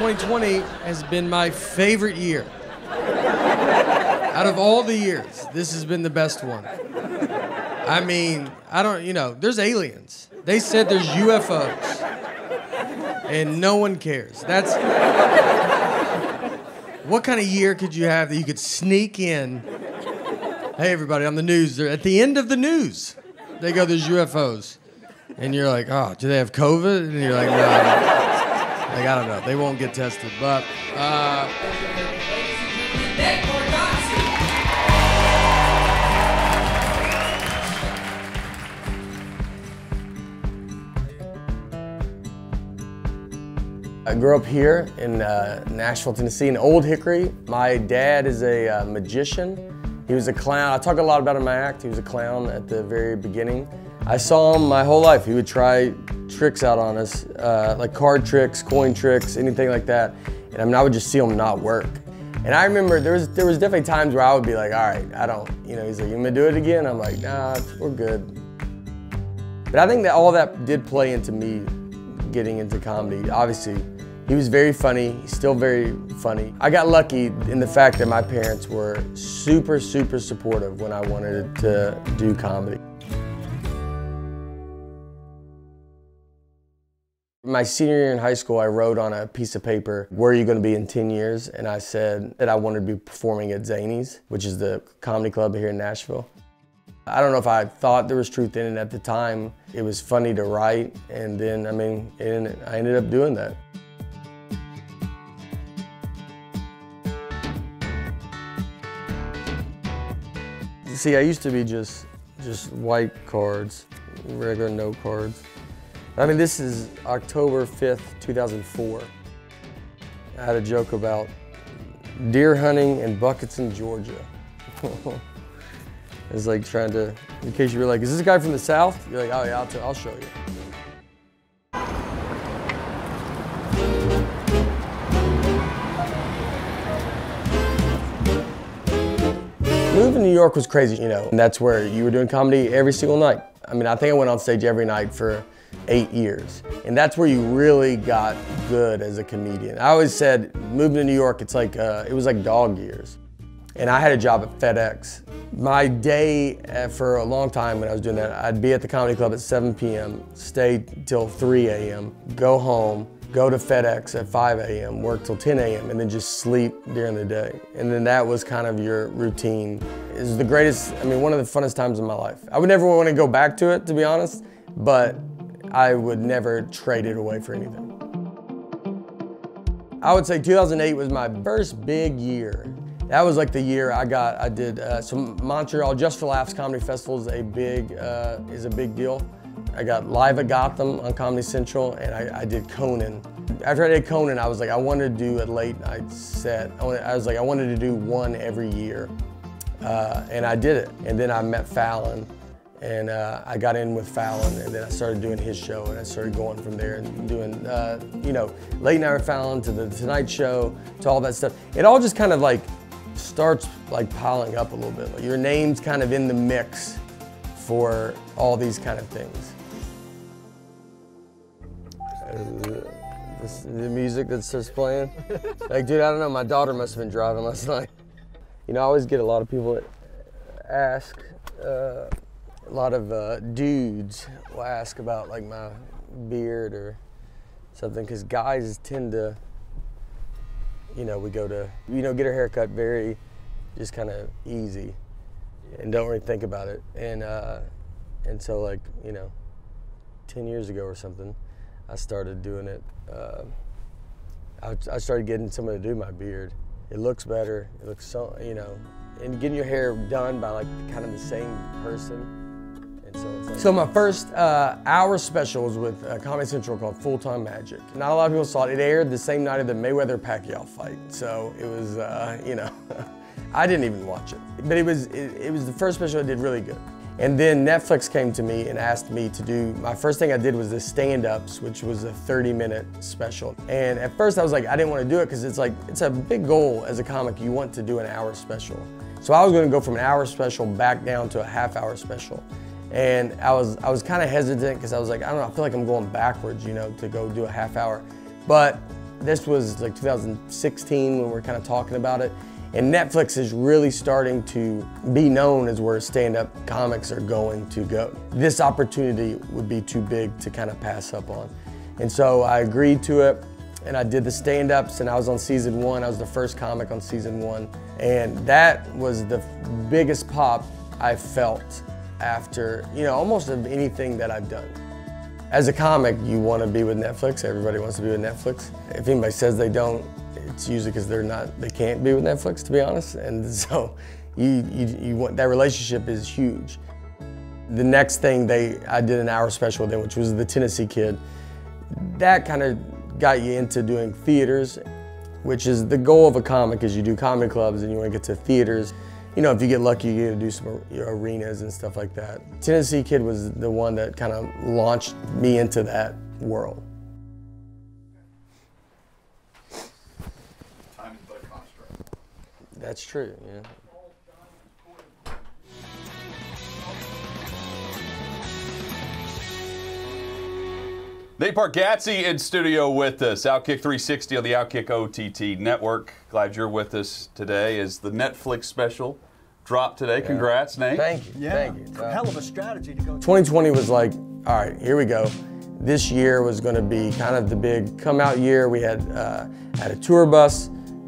2020 has been my favorite year. Out of all the years, this has been the best one. I mean, I don't, you know, there's aliens. They said there's UFOs. And no one cares. That's. What kind of year could you have that you could sneak in? Hey, everybody, on the news. They're at the end of the news. They go, there's UFOs. And you're like, oh, do they have COVID? And you're like, no. Like, I don't know. They won't get tested. But, uh, I grew up here in uh, Nashville, Tennessee, in Old Hickory. My dad is a uh, magician. He was a clown. I talk a lot about in my act. He was a clown at the very beginning. I saw him my whole life. He would try tricks out on us, uh, like card tricks, coin tricks, anything like that. And I mean, I would just see them not work. And I remember there was there was definitely times where I would be like, all right, I don't, you know, he's like, you gonna do it again? I'm like, nah, we're good. But I think that all that did play into me getting into comedy. Obviously, he was very funny, he's still very funny. I got lucky in the fact that my parents were super, super supportive when I wanted to do comedy. My senior year in high school, I wrote on a piece of paper, where are you gonna be in 10 years? And I said that I wanted to be performing at Zanies, which is the comedy club here in Nashville. I don't know if I thought there was truth in it at the time. It was funny to write, and then, I mean, I ended up doing that. See, I used to be just, just white cards, regular note cards. I mean, this is October 5th, 2004. I had a joke about deer hunting and buckets in Georgia. it's like trying to, in case you were like, is this a guy from the South? You're like, oh yeah, I'll, I'll show you. Moving to New York was crazy, you know, and that's where you were doing comedy every single night. I mean, I think I went on stage every night for eight years. And that's where you really got good as a comedian. I always said, moving to New York, it's like, uh, it was like dog years. And I had a job at FedEx. My day uh, for a long time when I was doing that, I'd be at the comedy club at 7 p.m., stay till 3 a.m., go home, go to FedEx at 5 a.m., work till 10 a.m., and then just sleep during the day. And then that was kind of your routine. It was the greatest, I mean, one of the funnest times of my life. I would never want to go back to it, to be honest, but I would never trade it away for anything. I would say 2008 was my first big year. That was like the year I got, I did, uh, so Montreal Just for Laughs Comedy Festival is a big, uh, is a big deal. I got live at Gotham on Comedy Central, and I, I, did Conan. After I did Conan, I was like, I wanted to do a late night set. I, I was like, I wanted to do one every year, uh, and I did it. And then I met Fallon, and uh, I got in with Fallon, and then I started doing his show, and I started going from there and doing, uh, you know, late night with Fallon to the Tonight Show to all that stuff. It all just kind of like starts like piling up a little bit. Like your name's kind of in the mix for all these kind of things. This, the music that's just playing. like, dude, I don't know. My daughter must have been driving last night. You know, I always get a lot of people that ask, uh, a lot of uh, dudes will ask about like my beard or something, because guys tend to, you know, we go to, you know, get our haircut very, just kind of easy, and don't really think about it. And uh, and so like, you know, ten years ago or something. I started doing it. Uh, I, I, started getting someone to do my beard. It looks better. It looks so, you know, and getting your hair done by like kind of the same person. So, like so, my first uh, hour special was with uh, Comedy Central called Full Time Magic. Not a lot of people saw it. It aired the same night of the Mayweather Pacquiao fight. So it was, uh, you know, I didn't even watch it. But it was, it, it was the first special I did really good. And then Netflix came to me and asked me to do, my first thing I did was the stand-ups, which was a 30 minute special. And at first I was like, I didn't want to do it because it's like, it's a big goal as a comic, you want to do an hour special. So I was going to go from an hour special back down to a half hour special. And I was, I was kind of hesitant because I was like, I don't know, I feel like I'm going backwards, you know, to go do a half hour. But This was like 2016 when we are kind of talking about it. And Netflix is really starting to be known as where stand-up comics are going to go. This opportunity would be too big to kind of pass up on. And so I agreed to it and I did the stand-ups and I was on season one. I was the first comic on season one. And that was the biggest pop I felt after, you know, almost of anything that I've done. As a comic, you want to be with Netflix. Everybody wants to be with Netflix. If anybody says they don't, it's usually because they're not, they can't be with Netflix, to be honest. And so you, you, you want, that relationship is huge. The next thing they, I did an hour special with them, which was the Tennessee Kid. That kind of got you into doing theaters, which is the goal of a comic is you do comedy clubs and you want to get to theaters. You know, if you get lucky, you get to do some arenas and stuff like that. Tennessee Kid was the one that kind of launched me into that world. Time is but a construct. That's true, yeah. Nate Bargatze in studio with us. Outkick 360 on the Outkick OTT network. Glad you're with us today as the Netflix special dropped today. Congrats, Nate. Thank you. Yeah, Thank you. hell of a strategy to go. 2020 was like, all right, here we go. This year was going to be kind of the big come out year. We had uh, had a tour bus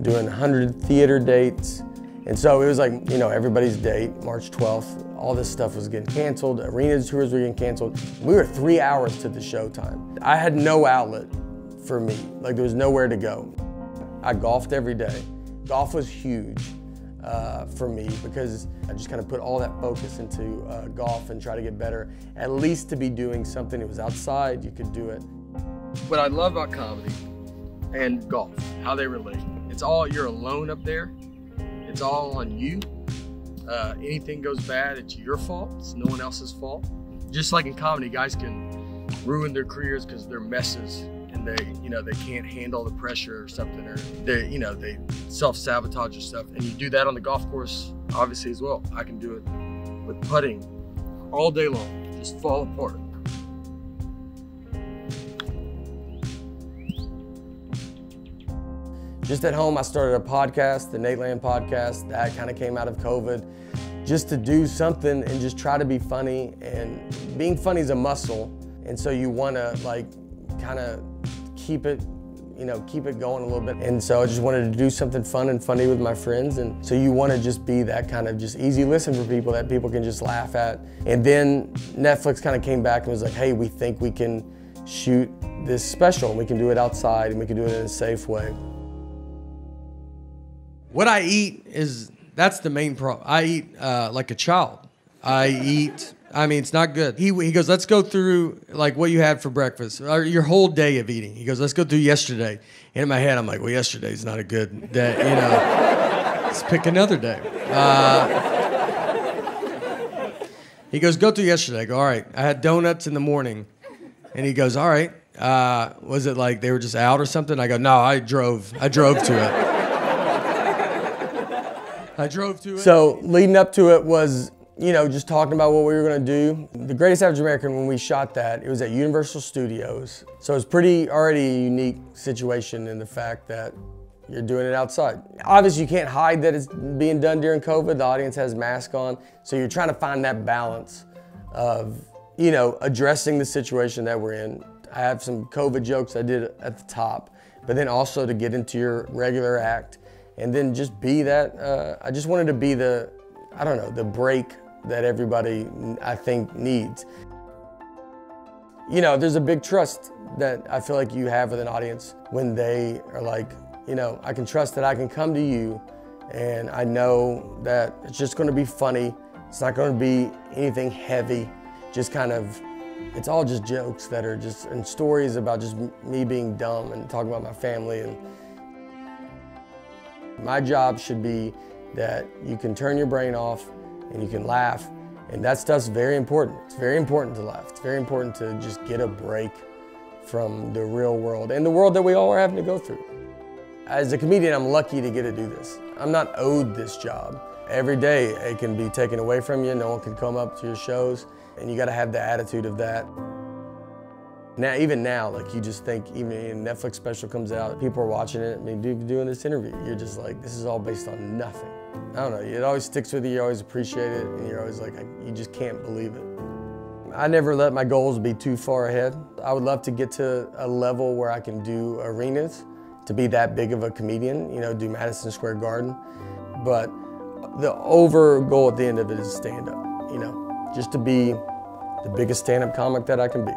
doing 100 theater dates. And so it was like, you know, everybody's date, March 12th. All this stuff was getting canceled. Arena tours were getting canceled. We were three hours to the show time. I had no outlet for me. Like there was nowhere to go. I golfed every day. Golf was huge uh, for me because I just kind of put all that focus into uh, golf and try to get better. At least to be doing something that was outside, you could do it. What I love about comedy and golf, how they relate. It's all, you're alone up there it's all on you. Uh, anything goes bad, it's your fault. It's no one else's fault. Just like in comedy, guys can ruin their careers because they're messes and they, you know, they can't handle the pressure or something, or they, you know, they self-sabotage or stuff. And you do that on the golf course, obviously as well. I can do it with putting all day long, just fall apart. Just at home, I started a podcast, the Nateland podcast. That kind of came out of COVID. Just to do something and just try to be funny. And being funny is a muscle. And so you want to like kind of keep it, you know, keep it going a little bit. And so I just wanted to do something fun and funny with my friends. And so you want to just be that kind of just easy listen for people that people can just laugh at. And then Netflix kind of came back and was like, hey, we think we can shoot this special and we can do it outside and we can do it in a safe way. What I eat is that's the main problem. I eat uh, like a child. I eat. I mean, it's not good. He, he goes, let's go through like what you had for breakfast, or your whole day of eating. He goes, let's go through yesterday. And in my head, I'm like, well, yesterday's not a good day, you know. let's pick another day. Uh, he goes, go through yesterday. I go, all right. I had donuts in the morning, and he goes, all right. Uh, was it like they were just out or something? I go, no, I drove. I drove to it. I drove to it. So leading up to it was, you know, just talking about what we were gonna do. The Greatest Average American, when we shot that, it was at Universal Studios. So it was pretty already a unique situation in the fact that you're doing it outside. Obviously, you can't hide that it's being done during COVID. The audience has masks on. So you're trying to find that balance of, you know, addressing the situation that we're in. I have some COVID jokes I did at the top, but then also to get into your regular act and then just be that. Uh, I just wanted to be the, I don't know, the break that everybody I think needs. You know, there's a big trust that I feel like you have with an audience when they are like, you know, I can trust that I can come to you and I know that it's just going to be funny. It's not going to be anything heavy, just kind of, it's all just jokes that are just, and stories about just me being dumb and talking about my family and my job should be that you can turn your brain off and you can laugh. And that stuff's very important. It's very important to laugh. It's very important to just get a break from the real world and the world that we all are having to go through. As a comedian, I'm lucky to get to do this. I'm not owed this job. Every day it can be taken away from you. No one can come up to your shows and you got to have the attitude of that. Now, even now, like you just think, even a Netflix special comes out, people are watching it. I mean, dude, doing this interview, you're just like, this is all based on nothing. I don't know. It always sticks with you. You always appreciate it, and you're always like, you just can't believe it. I never let my goals be too far ahead. I would love to get to a level where I can do arenas, to be that big of a comedian, you know, do Madison Square Garden. But the over goal at the end of it is stand up, you know, just to be the biggest stand up comic that I can be.